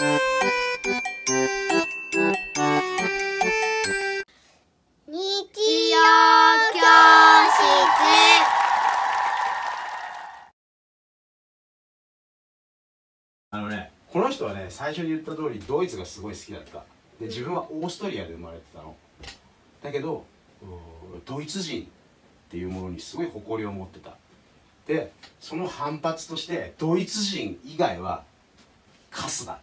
日曜教室あのねこの人はね最初に言った通りドイツがすごい好きだった。で自分はオーストリアで生まれてたの。だけどドイツ人っていうものにすごい誇りを持ってた。でその反発としてドイツ人以外はカスだ。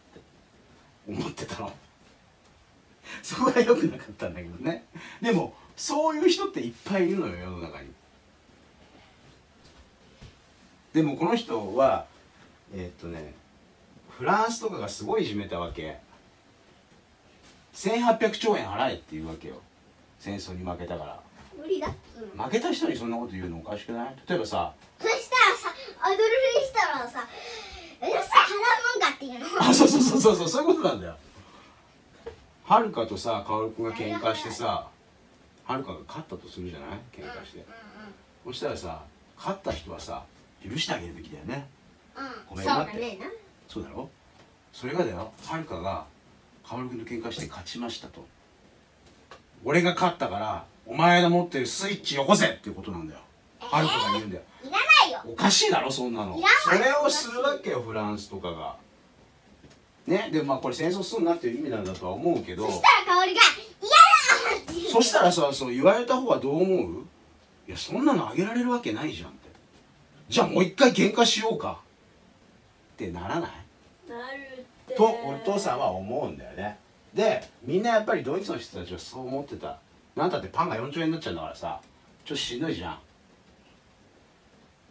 思ってたの。そこが良くなかったんだけどね。でもそういう人っていっぱいいるのよ世の中に。でもこの人はえーっとねフランスとかがすごいいじめたわけ。1800兆円払えっていうわけよ。戦争に負けたから。無理だっつうの。負けた人にそんなこと言うのおかしくない？例えばさ。そしたらさアドルフにしたらさ「うるさい払うもんか」っていうの。あそうそうそうそうそうそういうことなんだよ。はるかとさ薫君が喧嘩してさはるかが勝ったとするじゃない？喧嘩して、そしたらさ勝った人はさ許してあげるべきだよね。ごめんなって。そうだねそうだろ？それがだよ。はるかが薫君と喧嘩して勝ちましたと。俺が勝ったからお前の持ってるスイッチよこせっていうことなんだよ。はるかが言うんだよおかしいだろそんなの。いらない。それをするわけよフランスとかが。ねでまあこれ戦争すんなっていう意味なんだとは思うけど。そしたら香りが「嫌だ!」そしたらさそう言われた方はどう思う？いやそんなのあげられるわけないじゃんって。じゃあもう一回喧嘩しようか。ってならない？なるって。とお父さんは思うんだよね。でみんなやっぱりドイツの人たちはそう思ってた。なんたってパンが4兆円になっちゃうんだからさちょっとしんどいじゃん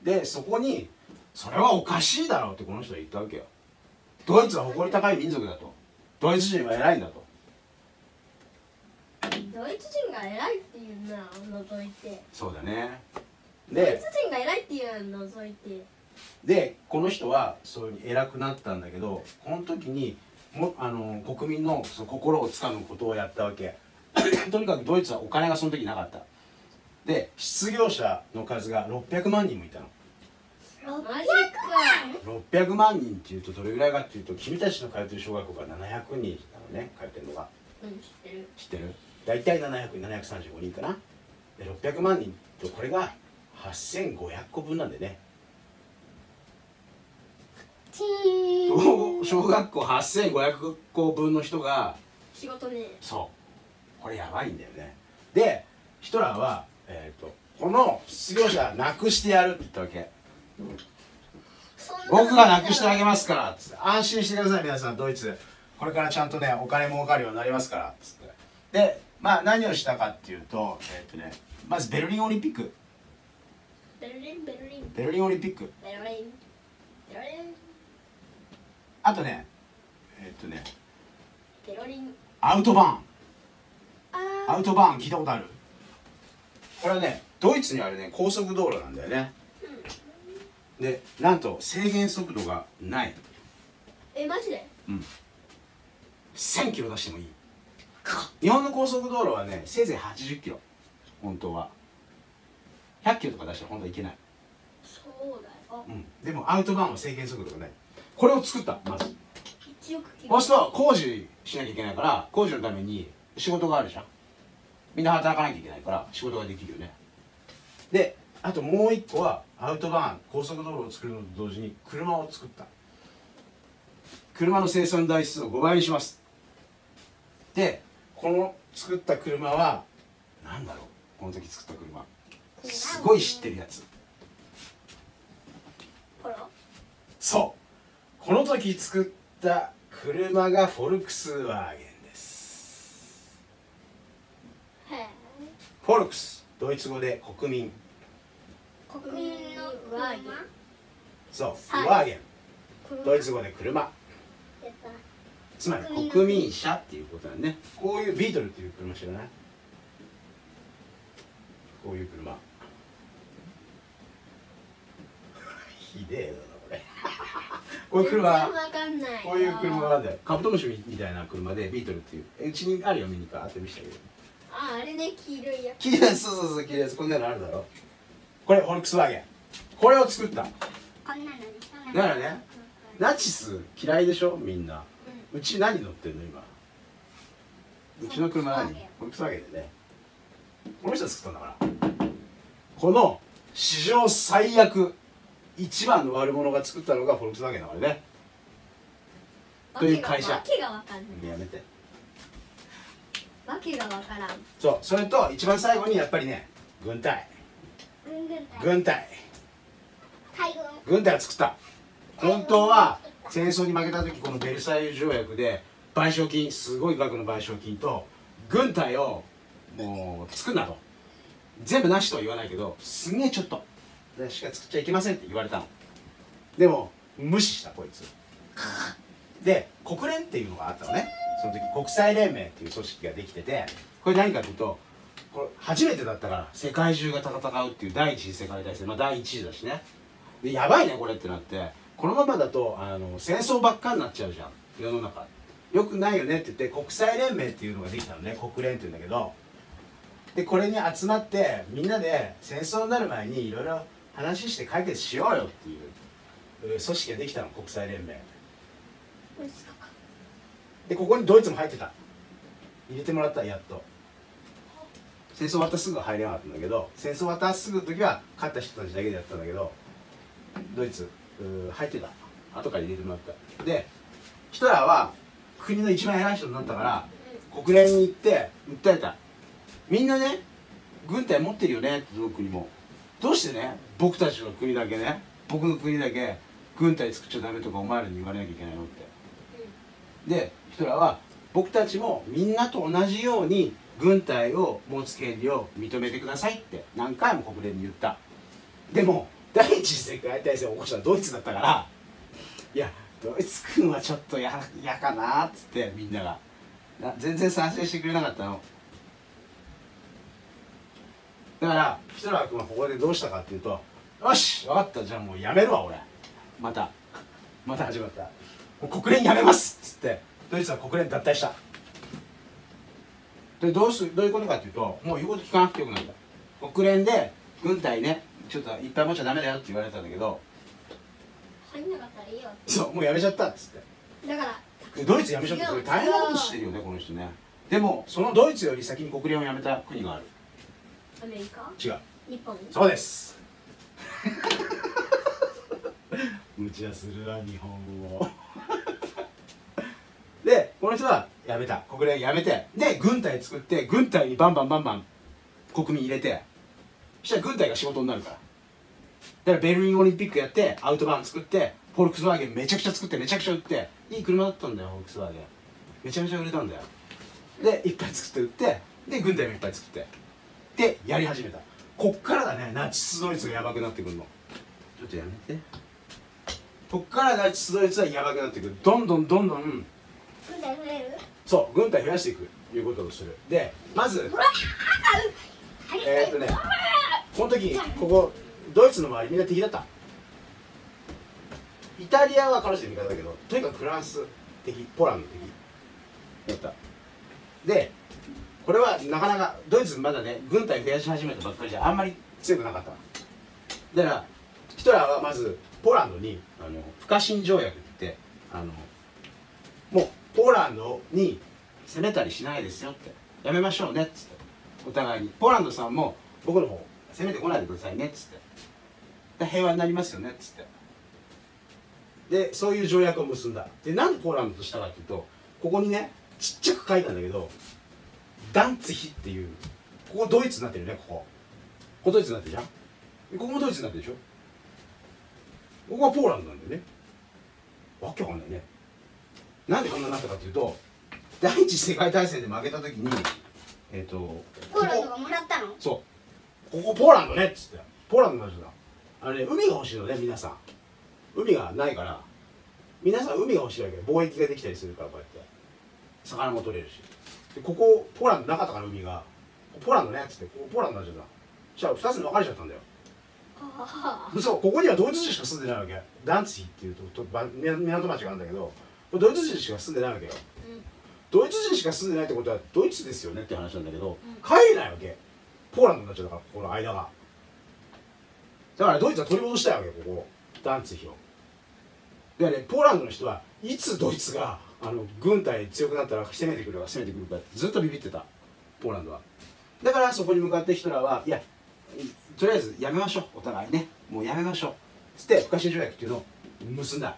でそこにそれはおかしいだろうってこの人は言ったわけよ。ドイツは誇り高い民族だと。ドイツ人は偉いんだと。ドイツ人が偉いっていうのは除いて。そうだね。ドイでツ人が偉いっていうのを除いて。でこの人はそういう偉くなったんだけどこの時にもあの国民のその心をつかむことをやったわけ。とにかくドイツはお金がその時なかった。で失業者の数が600万人もいたの600万人っていうとどれぐらいかっていうと君たちの通ってる小学校が700人なのね通ってるのがかうん知ってる。知ってる？大体700735人かな。で600万人とこれが8500個分なんでね。チーン。小学校8500個分の人が仕事ね。そう。これやばいんだよね。でヒトラーは、えー、とこの失業者なくしてやるって言ったわけ僕がなくしてあげますからっつって。安心してください皆さんドイツ。これからちゃんとねお金儲かるようになりますからっつって。でまあ何をしたかっていうとえっ、とねまずベルリンオリンピック。ベルリンベルリンベルリンオリンピック。ベルリンベルリンあとねえっ、とね。ベルリンアウトバーン。あアウトバーン聞いたことある？これはねドイツにあるね高速道路なんだよねでなんと制限速度がない。えマジで？1000キロ出してもいい。日本の高速道路はねせいぜい80キロ。本当は。100キロとか出したら本当はいけない、そうだよ。うん、でもアウトバーンは制限速度がない。これを作ったまず。1億キロ。そうすると工事しなきゃいけないから工事のために仕事があるじゃん。みんな働かなきゃいけないから仕事ができるよね。であともう一個はアウトバーン高速道路を作るのと同時に車を作った。車の生産台数を5倍にします。でこの作った車は何だろうこの時作った車。すごい知ってるやつ。そう。この時作った車がフォルクスワーゲンです。フォルクスドイツ語で国民ワーゲンそう、はい。ワーゲン。ドイツ語で車。つまり国民車っていうことだね。こういうビートルっていう車知らない？こういう車。ひでえだなこれ。こういう車。こういう車なんだよカブトムシみたいな車でビートルっていう。えうちにあるよミニカーって見せてあげる。ああれね黄色いや綺麗そうそうそう綺麗ですこんなのあるだろ。これフォルクスワーゲンこれを作った。こんなのにだからねナチス嫌いでしょ？みんな。うち何乗ってんの今？うちの車何？フォルクスワーゲンでね。この人が作ったんだから。この史上最悪一番の悪者が作ったのがフォルクスワーゲンだからね。という会社。わけがわかんない。やめて。わけがわからん。そうそれと一番最後にやっぱりね軍隊。軍軍隊。軍隊。海軍隊を作った。本当は戦争に負けた時このベルサイユ条約で賠償金すごい額の賠償金と軍隊をもう作んなと。全部なしとは言わないけどすげえちょっと。しか作っちゃいけませんって言われたの。でも無視したこいつ。で国連っていうのがあったのね。その時国際連盟っていう組織ができててこれ何かというとこれ初めてだったから世界中が戦うっていう第一次世界大戦まあ第一次だしね。でやばいねこれってなって。このままだとあの戦争ばっかになっちゃうじゃん。世の中。よくないよねって言って国際連盟っていうのができたのね。国連っていうんだけど。でこれに集まってみんなで戦争になる前にいろいろ話して解決しようよっていうえー組織ができたの。国際連盟。でここにドイツも入ってた。入れてもらったやっと。戦争終わったすぐは入れなかったんだけど。戦争終わったすぐの時は勝った人たちだけでやったんだけどドイツ入ってた。後から入れてもらった。でヒトラーは国の一番偉い人になったから国連に行って訴えた。みんなね軍隊持ってるよねってどの国も。どうしてね僕たちの国だけね僕の国だけ軍隊作っちゃダメとかお前らに言われなきゃいけないのって。でヒトラーは僕たちもみんなと同じように軍隊を持つ権利を認めてくださいって何回も国連に言った。でも第一次世界大戦を起こしたのはドイツだったからいやドイツ軍はちょっと嫌かなっつってみんなが。な全然賛成してくれなかったの。だからヒトラー君はここでどうしたかっていうとよし分かった。じゃあもうやめるわ俺。また。また始まった。もう国連やめますっつってドイツは国連脱退した。でどうすどういうことかっていうともう言うこと聞かなくてよくなった。国連で軍隊ねちょっといっぱい持っちゃダメだよって言われてたんだけど。入んなかったらいいよそうもうやめちゃったっつって。だからでドイツやめちゃったこれ大変なことしてるよねこの人ね。でもそのドイツより先に国連をやめた国がある。アメリカ？違う。日本？そうです。無茶するわ日本語でこの人はやめた。国連やめて。で軍隊作って軍隊にバンバンバンバン国民入れてそしたら軍隊が仕事になるから。だからベルリンオリンピックやってアウトバーン作ってフォルクスワーゲンめちゃくちゃ作ってめちゃくちゃ売っていい車だったんだよフォルクスワーゲン。めちゃめちゃ売れたんだよ。でいっぱい作って売ってで軍隊もいっぱい作って。でやり始めた。こっからだねナチスドイツがやばくなってくるの。ちょっとやめて。こっからナチスドイツはやばくなってくる。どんどんどんどん軍隊増える？そう軍隊増やしていく。いうことをする。でまず時ここドイツの周りみんな敵だった。イタリアは彼女の味方だけどとにかくフランス敵ポーランド敵だった。でこれはなかなかドイツまだね軍隊増やし始めたばっかりじゃあんまり強くなかった。だからヒトラーはまずポーランドにあの不可侵条約って言ってあのもうポーランドに攻めたりしないですよって。やめましょうねっつって。お互いに。ポーランドさんも僕の方攻めてこないでくださいねっつって。で平和になりますよねっつって。でそういう条約を結んだ。でなんでポーランドとしたかっていうとここにねちっちゃく書いたんだけどダンツヒっていうここドイツになってるねここ。ここドイツになってるじゃん。でここもドイツになってるでしょ。ここはポーランドなんだよね。わけわかんないね。なんでこんなになったかっていうと第一次世界大戦で負けた時にえっ、とポーランドがもらったの？そうここポーランドねっつって。ポーランドの人だ。あれね海が欲しいのね皆さん。海がないから皆さん海が欲しいわけ貿易ができたりするからこうやって。魚も取れるし。でここポーランドなかったから海が。ポーランドねっつって。ここポーランドになっちゃった。そしたら2つに分かれちゃったんだよ。あそうここにはドイツ人しか住んでないわけ。ダンツヒっていうととば港町があるんだけどこれドイツ人しか住んでないわけよ。うん。ドイツ人しか住んでないってことはドイツですよねって話なんだけど、うん。帰れないわけポーランドになっちゃったからここの間が。だからドイツは取り戻したいわけここ。ダンツヒをでねポーランドの人はいつドイツがあの軍隊強くなったら攻めてくるか攻めてくるかってずっとビビってた。ポーランドは。だからそこに向かってヒトラーはいやとりあえずやめましょう。お互いね。もうやめましょう。つって不可侵条約っていうのを結んだ。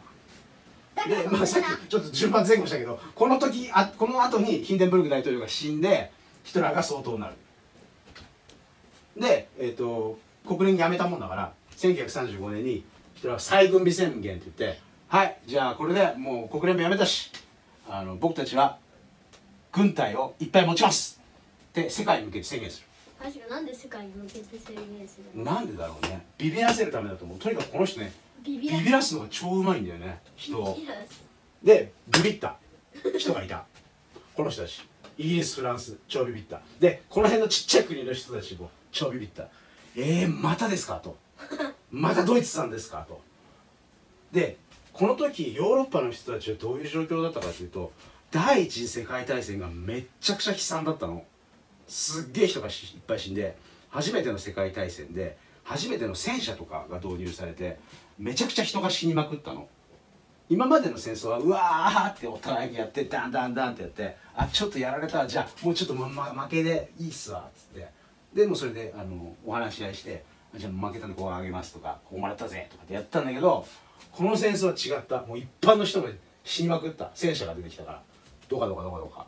でだからまあさっきちょっと順番前後したけどこの時あこの後にヒンデンブルク大統領が死んでヒトラーが総統になるで、えー、と国連辞めたもんだから1935年にヒトラーは再軍備宣言って言ってはいじゃあこれでもう国連も辞めたしあの僕たちは軍隊をいっぱい持ちます。って世界に向けて宣言する。確かなんで世界に向けて宣言するの？なんでだろうね。ビビらせるためだと思う。とにかくこの人ねビビビらすのが超うまいんだよね人を。でビビった。人がいた。この人たち。イギリスフランス超ビビった。でこの辺のちっちゃい国の人たちも超ビビった。えー、またですか？と。またドイツさんですか？と。でこの時ヨーロッパの人たちはどういう状況だったかというと第一次世界大戦がめっちゃくちゃ悲惨だったの。すっげえ人がいっぱい死んで初めての世界大戦で初めての戦車とかが導入されてめちゃくちゃ人が死にまくったの。今までの戦争はうわーってお互いにやってダンダンダンってやってあちょっとやられたじゃあもうちょっと、まま、負けでいいっすわっつって。でもそれであのお話し合いしてじゃあ負けたんでこうあげますとかこうもらったぜとかってやったんだけどこの戦争は違った。もう一般の人が死にまくった。戦車が出てきたから。どうかどうかどうかどうか。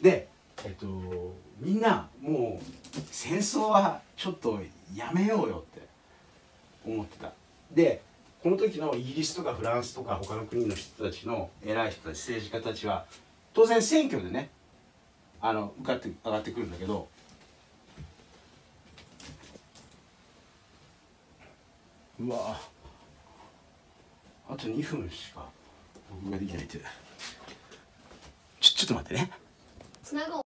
でえっとみんなもう戦争はちょっとやめようよって。思ってた。でこの時のイギリスとかフランスとか他の国の人たちの偉い人たち政治家たちは当然選挙でねあの受かって上がってくるんだけどうわ。あと2分しか僕ができないって。ちょちょっと待ってね。つなごう。